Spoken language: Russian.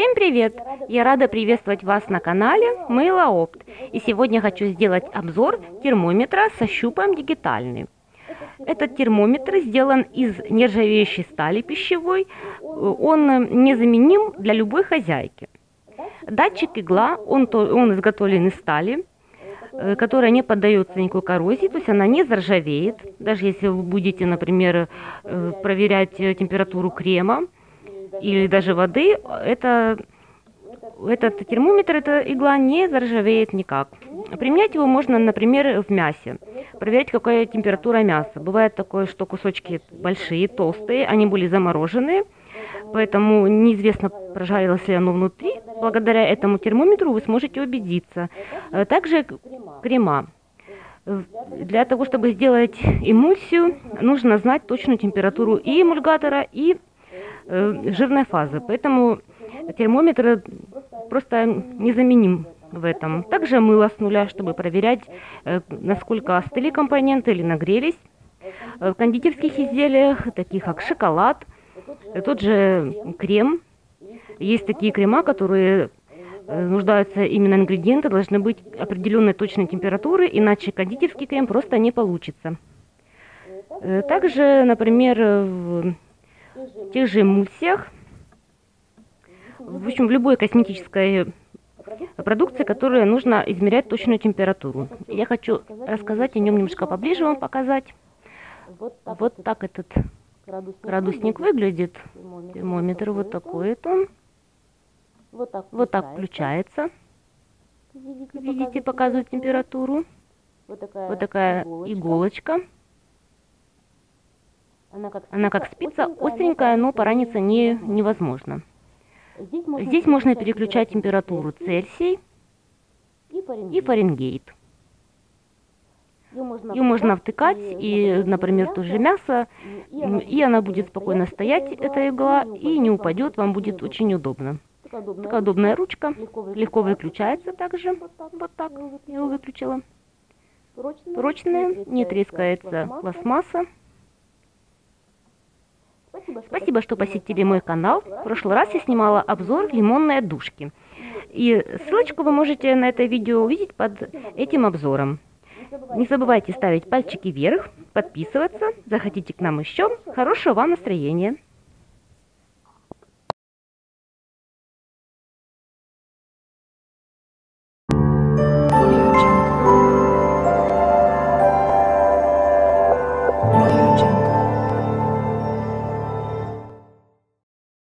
Всем привет! Я рада приветствовать вас на канале Мыло Опт. И сегодня хочу сделать обзор термометра со щупом дигитальный. Этот термометр сделан из нержавеющей стали пищевой. Он незаменим для любой хозяйки. Датчик игла, он, он изготовлен из стали, э, которая не поддается никакой коррозии, то есть она не заржавеет. Даже если вы будете, например, э, проверять температуру крема, или даже воды, это, этот термометр, эта игла не заржавеет никак. Применять его можно, например, в мясе. Проверять, какая температура мяса. Бывает такое, что кусочки большие, толстые, они были замороженные, поэтому неизвестно, прожарилось ли оно внутри. Благодаря этому термометру вы сможете убедиться. Также крема. Для того, чтобы сделать эмульсию, нужно знать точную температуру и эмульгатора, и Э, жирной фазы. Поэтому термометр просто незаменим в этом. Также мыло с нуля, чтобы проверять, э, насколько остыли компоненты или нагрелись. Э, в кондитерских изделиях, таких как шоколад, тот же крем. Есть такие крема, которые нуждаются именно ингредиенты, должны быть определенной точной температуры, иначе кондитерский крем просто не получится. Также, например, в тех же эмульсиях, в общем, в любой косметической продукции, которая нужно измерять точную температуру. Я хочу рассказать о нем немножко поближе, вам показать. Вот так этот градусник выглядит. Термометр вот такой вот он. Вот так включается. Видите, показывает температуру. Вот такая иголочка. Она как, Она как спица, остренькая, но пораниться не, невозможно. Здесь можно, Здесь можно переключать температуру Цельсий и Фаренгейт. Ее можно, Ее можно втыкать, и, например, то же мясо, и она будет спокойно стоять, эта игла, и не упадет, вам будет очень удобно. Такая удобная ручка, легко выключается. также, вот так, я его выключила. Прочная, не трескается пластмасса. Спасибо, что посетили мой канал. В прошлый раз я снимала обзор лимонной отдушки. И ссылочку вы можете на это видео увидеть под этим обзором. Не забывайте ставить пальчики вверх, подписываться, заходите к нам еще. Хорошего вам настроения!